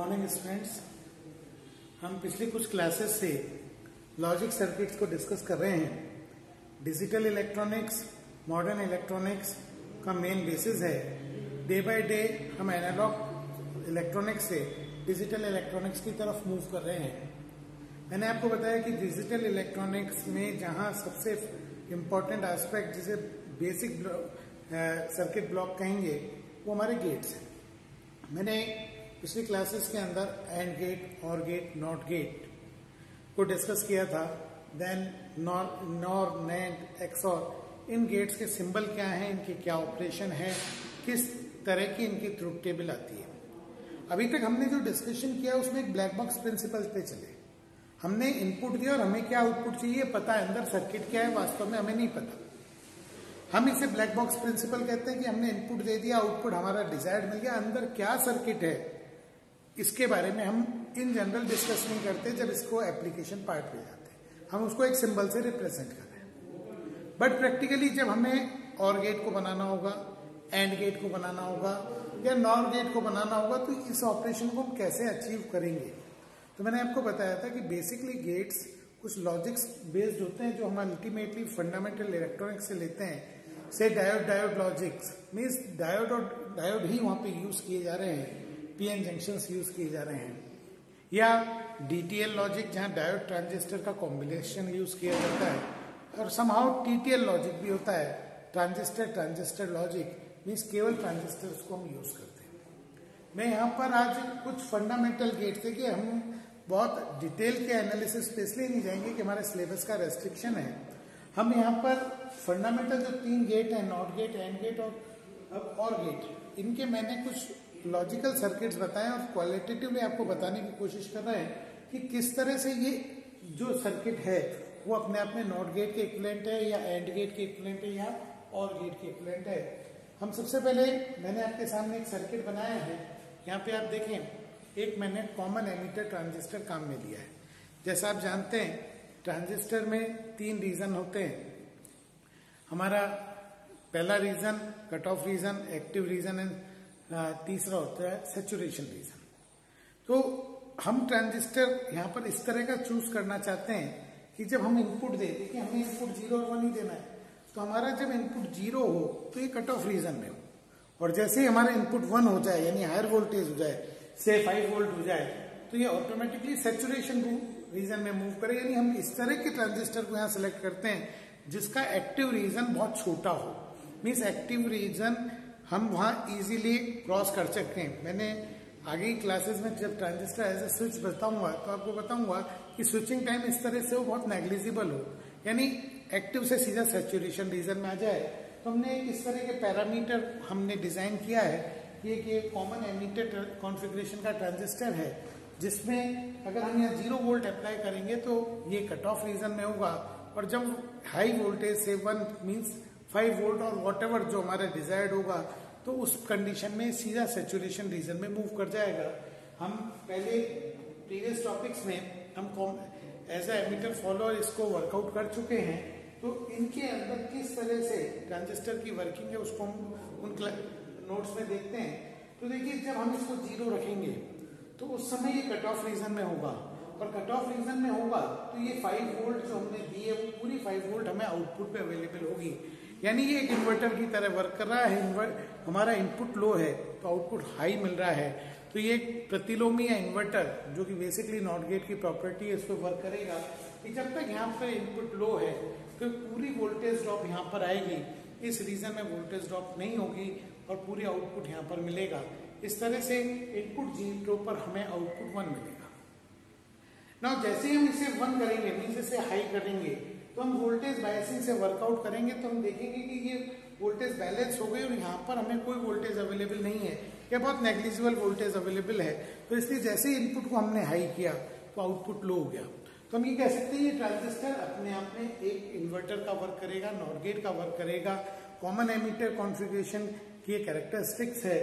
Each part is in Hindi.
मॉर्निंग स्टूडेंट्स हम पिछली कुछ क्लासेस से लॉजिक सर्किट्स को डिस्कस कर रहे हैं। डिजिटल इलेक्ट्रॉनिक्स मॉडर्न इलेक्ट्रॉनिक्स का मेन बेसिस है। डे बाय डे हम एनालॉग इलेक्ट्रॉनिक्स से डिजिटल इलेक्ट्रॉनिक्स की तरफ़ मूव कर रहे हैं। मैंने आपको बताया कि डिजिटल इलेक्ट्रॉनिक्स में जहाँ सबसे इम्पोर्टेंट एस्पेक्ट जिसे बेसिक सर्किट ब्लॉक कहेंगे, वो हमारे गेट्स हैं। मैंने पिछली क्लासेस के अंदर एंड गेट और गेट नॉट गेट को डिस्कस किया था। Then NOR NOR NAND XOR इन गेट्स के सिंबल क्या हैं, इनके क्या ऑपरेशन है, किस तरह की इनकी ट्रुथ टेबल आती है। अभी तक हमने जो डिस्कशन किया, उसमें एक ब्लैक बॉक्स प्रिंसिपल पे चले। हमने इनपुट दिया और हमें क्या आउटपुट चाहिए, पता है अंदर सर्किट क्या है, वास्तव में हमें नहीं पता। हम इसे ब्लैक बॉक्स प्रिंसिपल कहते हैं कि हमने इनपुट दे दिया आउटपुट हमारा डिजायर्ड मिल गया, अंदर क्या सर्किट है इसके बारे में हम इन जनरल डिस्कस नहीं करते जब इसको एप्लीकेशन पार्ट पे जाते हम उसको एक सिंबल से रिप्रेजेंट कर रहे हैं। बट प्रैक्टिकली जब हमें और गेट को बनाना होगा एंड गेट को बनाना होगा, या नॉर गेट को बनाना होगा तो इस ऑपरेशन को हम कैसे अचीव करेंगे? तो मैंने आपको बताया था कि बेसिकली गेट्स कुछ लॉजिक्स बेस्ड होते हैं जो हम अल्टीमेटली फंडामेंटल इलेक्ट्रॉनिक्स से लेते हैं। से diode diode logics means diode और डायोड ही वहाँ पे यूज़ किए जा रहे हैं। पीएन जंक्शन यूज़ किए जा रहे हैं। या डीटीएल लॉजिक जहाँ डायोड ट्रांजिस्टर का कॉम्बिनेशन यूज़ किया जाता है। और समहाउ टीटीएल लॉजिक भी होता है। ट्रांजिस्टर ट्रांजिस्टर लॉजिक मीन्स केवल ट्रांजिस्टर को हम यूज़ करते हैं। मैं यहाँ पर आज कुछ फंडामेंटल गेट थे कि हम बहुत डिटेल के एनालिसिस पे इसलिए नहीं जाएँगे कि हमारे सिलेबस का रेस्ट्रिक्शन है। हम यहाँ पर फंडामेंटल जो तीन गेट है नॉट गेट एंड गेट और अब और गेट इनके मैंने कुछ लॉजिकल सर्किट्स बताए और क्वालिटेटिवली आपको बताने की कोशिश कर रहे हैं कि किस तरह से ये जो सर्किट है, वो अपने आप में नॉट गेट के इक्वलेंट है या एंड गेट के इक्वलेंट है या और गेट के इक्वलेंट है। हम सबसे पहले, मैंने आपके सामने एक सर्किट बनाया है। यहाँ पे आप देखें, एक मैंने कॉमन एमिटर ट्रांजिस्टर काम में लिया है। जैसा आप जानते हैं ट्रांजिस्टर में तीन रीजन होते हैं। हमारा पहला region cut off region active region and तीसरा होता है सेचुरेशन रीजन तो हम ट्रांजिस्टर यहाँ पर इस तरह का चूज़ करना चाहते हैं कि जब हम इनपुट दे, देखिए हमें इनपुट ज़ीरो और वन ही देना है तो हमारा जब इनपुट ज़ीरो हो तो ये कट ऑफ़ रीजन में हो। और जैसे ही हमारा इनपुट वन हो जाए, यानी हायर वोल्टेज हो जाए से फाइव वोल्ट हो जाए तो ये ऑटोमेटिकली सेचुरेशन रीजन में मूव करे। यानी हम इस तरह के ट्रांजिस्टर को यहाँ सिलेक्ट करते हैं, जिसका एक्टिव रीजन बहुत छोटा हो। मीन्स एक्टिव रीजन हम वहाँ इजीली क्रॉस कर सकते हैं। मैंने आगे की क्लासेस में जब ट्रांजिस्टर एज ए स्विच बताऊँगा तो आपको बताऊँगा कि स्विचिंग टाइम इस तरह से हो बहुत नेग्लिजिबल हो। यानी एक्टिव से सीधा सेचुरेशन रीजन में आ जाए। तो हमने इस तरह के पैरामीटर हमने डिज़ाइन किया है ये कि कॉमन एमिटर कॉन्फ़िगरेशन का ट्रांजिस्टर है, जिसमें अगर हम यहाँ ज़ीरो वोल्ट अप्लाई करेंगे तो ये कट ऑफ़ रीजन में होगा। और जब हाई वोल्टेज से वन मीन्स फाइव वोल्ट और वॉट जो हमारा डिजायर्ड होगा तो उस कंडीशन में, सीधा सेचुरेशन रीजन में मूव कर जाएगा। हम पहले प्रीवियस टॉपिक्स में हम एज ए एमिटर फॉलोअर इसको वर्कआउट कर चुके हैं। तो इनके अंदर किस तरह से ट्रांजिस्टर की वर्किंग है, उसको हम उन नोट्स में देखते हैं। तो देखिए, जब हम इसको ज़ीरो रखेंगे तो उस समय ये कट ऑफ़ रीजन में होगा। और कट ऑफ़ रीजन में होगा तो ये फाइव वोल्ट जो हमने दी है वो पूरी फाइव वोल्ट हमें आउटपुट पे अवेलेबल होगी। यानी ये एक इन्वर्टर की तरह वर्क कर रहा है हमारा इनपुट लो है तो आउटपुट हाई मिल रहा है। तो ये प्रतिलोमी या इन्वर्टर जो कि बेसिकली नॉट गेट की प्रॉपर्टी है, इसको वर्क करेगा। कि जब तक यहाँ पर इनपुट लो है तो पूरी वोल्टेज ड्रॉप यहाँ पर आएगी। इस रीजन में वोल्टेज ड्रॉप नहीं होगी और पूरी आउटपुट यहाँ पर मिलेगा। इस तरह से इनपुट ज़ीरो पर हमें आउटपुट वन मिलेगा। ना जैसे हम इसे वन करेंगे मीन्स इसे हाई करेंगे तो हम वोल्टेज बायसिंग से वर्कआउट करेंगे तो हम देखेंगे कि ये वोल्टेज बैलेंस हो गई और यहाँ पर हमें कोई वोल्टेज अवेलेबल नहीं है। या बहुत नेग्लिजिबल वोल्टेज अवेलेबल है। तो इसलिए जैसे ही इनपुट को हमने हाई किया तो आउटपुट लो हो गया। तो हम ये कह सकते हैं, ये ट्रांजिस्टर अपने आप में एक इन्वर्टर का वर्क करेगा नॉट गेट का वर्क करेगा। कॉमन एमिटर कॉन्फ़िगरेशन की कैरेक्टरिस्टिक्स है।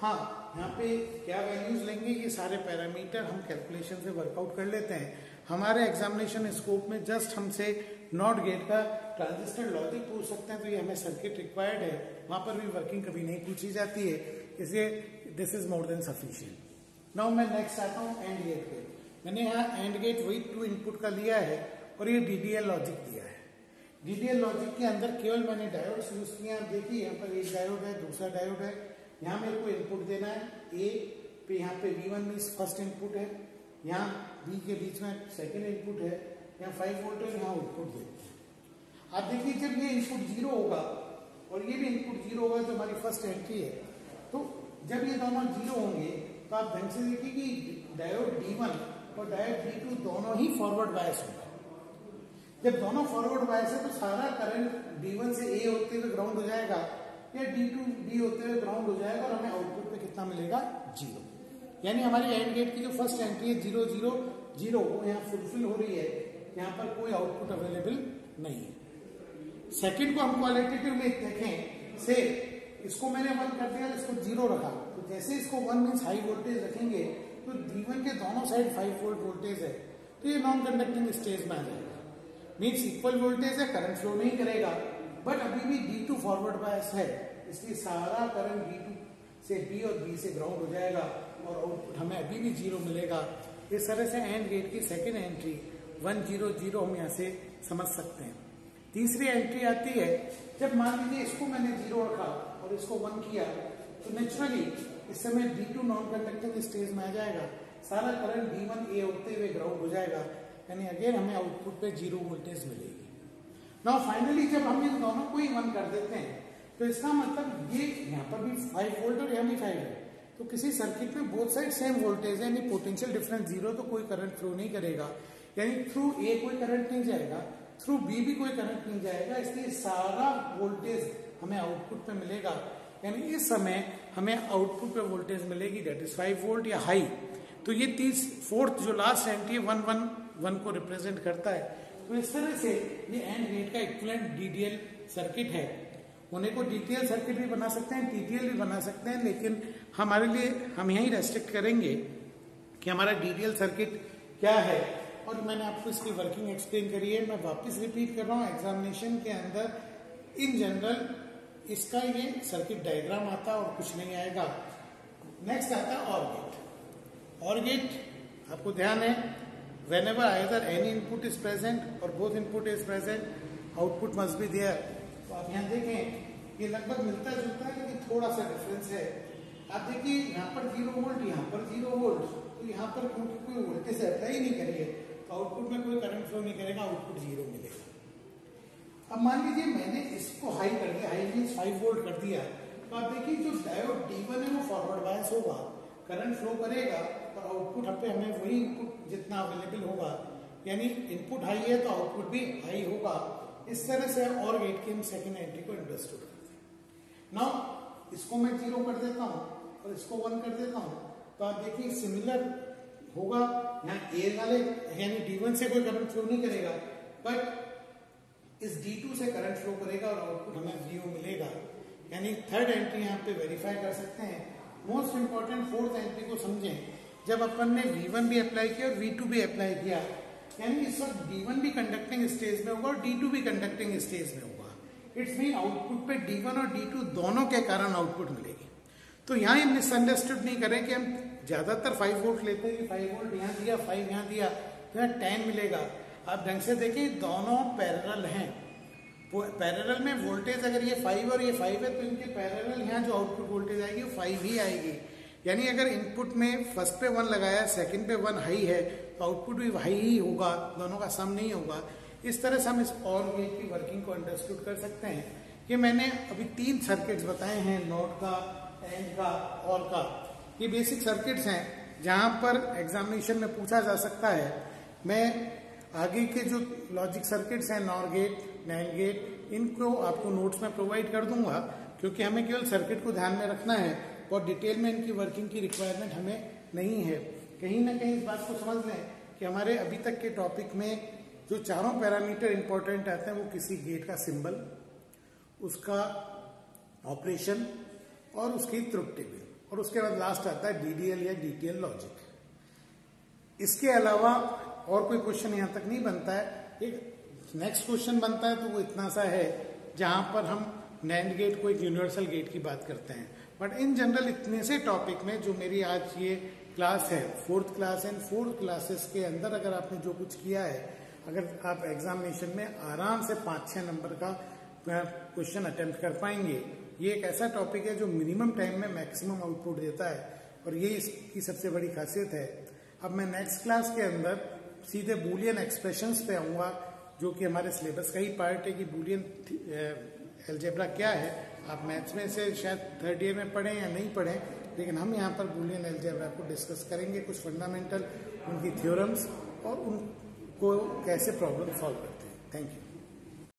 हाँ यहाँ पे क्या वैल्यूज़ लेंगे, ये सारे पैरामीटर हम कैलकुलेशन से वर्कआउट कर लेते हैं। हमारे एग्जामिनेशन स्कोप में जस्ट हमसे नॉट गेट का ट्रांजिस्टर लॉजिक पूछ सकते हैं तो ये हमें सर्किट रिक्वायर्ड है। वहाँ पर भी वर्किंग कभी नहीं पूछी जाती है। इसलिए this is more than sufficient now मैं नेक्स्ट आता हूँ एंड गेट पे। मैंने यहाँ एंड गेट वही टू इनपुट का लिया है और ये डीडीएल लॉजिक दिया है। डीडीएल लॉजिक के अंदर केवल मैंने डायोड्स यूज़ किए आप देखिए यहाँ पर एक डायोड है, दूसरा डायोड है। यहाँ मेरे को इनपुट देना है। ए पे यहाँ पे वी वन फ़र्स्ट इनपुट है। यहाँ बी के बीच में सेकेंड इनपुट है। यहाँ फाइव वोल्ट है यहाँ आउटपुट हैं। आप देखिए, जब ये इनपुट ज़ीरो होगा, और ये भी इनपुट ज़ीरो होगा, जो हमारी फ़र्स्ट एंट्री है तो जब ये दोनों ज़ीरो होंगे तो आप ढंग से देखिए कि डायोड डी वन और डायोड डी टू दोनों ही फॉरवर्ड बायस होगा। जब दोनों फॉरवर्ड बायस है तो सारा करंट डी वन से ए होते हुए ग्राउंड हो जाएगा, या डी टू बी होते हुए ग्राउंड हो जाएगा, और हमें आउटपुट पे कितना मिलेगा? ज़ीरो यानी हमारी एंड गेट की जो फ़र्स्ट एंट्री है ज़ीरो ज़ीरो ज़ीरो वो यहाँ फुलफिल हो रही है। यहाँ पर कोई आउटपुट अवेलेबल नहीं है। सेकंड को हम क्वालिटेटिव में देखें, से इसको मैंने वन कर दिया, इसको ज़ीरो रखा। तो जैसे इसको वन मीन्स हाई वोल्टेज रखेंगे तो डी के दोनों साइड फाइव वोल्ट वोल्टेज है। तो ये नॉन कंडक्टिंग स्टेज में आ जाएगा। मीन्स इक्वल वोल्टेज है करंट फ्लो नहीं करेगा। बट अभी भी डी टू फॉरवर्ड बायस है, इसलिए सारा करंट डी टू से बी और बी से ग्राउंड हो जाएगा और आउटपुट हमें अभी भी ज़ीरो मिलेगा। इस तरह से एंड गेट की second entry one zero zero हम यहाँ से समझ सकते हैं। तीसरी एंट्री आती है, जब मान लीजिए इसको मैंने ज़ीरो रखा और इसको वन किया तो नेचुरली इस समय D two non conducting stage में आ जाएगा। सारा करंट डी वन ए होते हुए ग्राउंड हो जाएगा। यानी अगेन हमें आउटपुट पे ज़ीरो वोल्टेज मिलेगी। नाउ फाइनली जब हम इन दोनों को ही वन कर देते हैं तो इसका मतलब ये यहाँ पर भी फाइव वोल्ट और यहाँ भी फाइव है तो किसी सर्किट में बोथ साइड सेम वोल्टेज है, यानी पोटेंशियल डिफरेंस ज़ीरो तो कोई करंट फ्लो नहीं करेगा। यानी थ्रू ए कोई करंट नहीं जाएगा थ्रू बी भी कोई करंट नहीं जाएगा, इसलिए सारा वोल्टेज हमें आउटपुट पे मिलेगा। यानी इस समय हमें आउटपुट पे वोल्टेज मिलेगी डेट इज़ फाइव वोल्ट या हाई तो ये तीस फोर्थ जो last entry one one one को रिप्रेजेंट करता है। तो इस तरह से ये एंड गेट का इक्वलेंट डीडीएल सर्किट है। उन्हें को डीटीएल सर्किट भी बना सकते हैं टीटीएल भी बना सकते हैं, लेकिन हमारे लिए, हम यही रेस्ट्रिक्ट करेंगे कि हमारा डीटीएल सर्किट क्या है। और मैंने आपको इसकी वर्किंग एक्सप्लेन करी है। मैं वापस रिपीट कर रहा हूँ एग्जामिनेशन के अंदर इन जनरल इसका ये सर्किट डायग्राम आता और कुछ नहीं आएगा। नेक्स्ट आता और गेट और गेट आपको ध्यान है whenever either any input is present और both input is present output must be there तो आप यहाँ देखें, ये लगभग मिलता जुलता है, लेकिन थोड़ा सा डिफरेंस है। आप देखिए, यहाँ पर ज़ीरो वोल्ट यहाँ पर ज़ीरो वोल्ट तो यहाँ पर क्योंकि कोई वोल्टेज अप्लाई नहीं करिए आउटपुट में कोई करंट फ्लो नहीं करेगा, आउटपुट ज़ीरो मिलेगा। अब मान लीजिए मैंने इसको हाई कर दिया हाई मीन फाइव वोल्ट कर दिया। तो आप देखिए, जो डायोड डी वन है, वो फॉरवर्ड बायस होगा। करंट फ्लो करेगा और आउटपुट पे, हमें वही इनपुट जितना अवेलेबल होगा। यानी इनपुट हाई है तो आउटपुट भी हाई होगा। इस तरह से और गेट की हम सेकेंड एंट्री को अंडरस्टूड करते हैं नाउ इसको मैं ज़ीरो कर देता हूँ और इसको वन कर देता हूँ। तो आप देखिए सिमिलर होगा। यहाँ ए वाले, यानी डी वन से कोई करंट फ्लो नहीं करेगा बट इस D2 से करंट फ्लो करेगा और आउटपुट हमें ज़ीरो मिलेगा। यानी थर्ड एंट्री यहाँ पे वेरीफाई कर सकते हैं। मोस्ट इंपॉर्टेंट फोर्थ एंट्री को समझें। जब अपन ने V1 भी अप्लाई किया और V2 भी अप्लाई किया, यानी इस वक्त D1 भी कंडक्टिंग स्टेज में होगा और D2 भी कंडक्टिंग स्टेज में होगा। इट्स मीन आउटपुट पे D1 और D2 दोनों के कारण आउटपुट मिलेगी। तो यहाँ मिसअंडरस्टूड नहीं करें कि हम ज़्यादातर फाइव वोल्ट लेते हैं फाइव वोल्ट यहाँ दिया फाइव यहाँ दिया तो यहाँ टेन मिलेगा। आप ढंग से देखिए, दोनों पैरेलल हैं। पैरेलल में वोल्टेज अगर ये फाइव और ये फाइव है तो इनके पैरेलल यहाँ जो आउटपुट वोल्टेज आएगी, वो फाइव ही आएगी। यानी अगर इनपुट में फ़र्स्ट पे वन लगाया सेकंड पे वन हाई है तो आउटपुट भी हाई ही होगा, दोनों का सम नहीं होगा। इस तरह से हम इस और गेट की वर्किंग को अंडरस्टूड कर सकते हैं। कि मैंने अभी तीन सर्किट्स बताए हैं नोट का एंड का, और का। ये बेसिक सर्किट्स हैं, जहाँ पर एग्जामिनेशन में पूछा जा सकता है, मैं आगे के जो लॉजिक सर्किट्स हैं नॉर गेट नैन गेट इनको आपको नोट्स में प्रोवाइड कर दूँगा, क्योंकि हमें केवल सर्किट को ध्यान में रखना है और डिटेल में इनकी वर्किंग की रिक्वायरमेंट हमें नहीं है। कहीं ना कहीं इस बात को समझ लें कि हमारे अभी तक के टॉपिक में जो चारों पैरामीटर इंपॉर्टेंट आते हैं, वो किसी गेट का सिंबल उसका ऑपरेशन और उसकी टेबल और उसके बाद लास्ट आता है डीडीएल या डीटीएल लॉजिक इसके अलावा और कोई क्वेश्चन यहाँ तक नहीं बनता है। एक नेक्स्ट क्वेश्चन बनता है तो वो इतना सा है, जहाँ पर हम नैंड गेट को एक यूनिवर्सल गेट की बात करते हैं। बट इन जनरल इतने से टॉपिक में जो मेरी आज ये क्लास है fourth class and fourth classes के अंदर अगर आपने जो कुछ किया है, अगर आप एग्जामिनेशन में आराम से पाँच छह नंबर का क्वेश्चन अटेम्प्ट कर पाएँगे ये एक ऐसा टॉपिक है जो मिनिमम टाइम में मैक्सिमम आउटपुट देता है और ये इसकी सबसे बड़ी खासियत है। अब मैं नेक्स्ट क्लास के अंदर सीधे बुलियन एक्सप्रेशंस पे आऊँगा, जो कि हमारे सिलेबस का ही पार्ट है कि बुलियन एल्जेब्रा क्या है। आप मैथ्स में से शायद थर्ड ईयर में पढ़ें या नहीं पढ़ें, लेकिन हम यहाँ पर बुलियन एल्जेब्रा को डिस्कस करेंगे कुछ फंडामेंटल उनकी थ्योरम्स और उनको कैसे प्रॉब्लम सॉल्व करते हैं। Thank you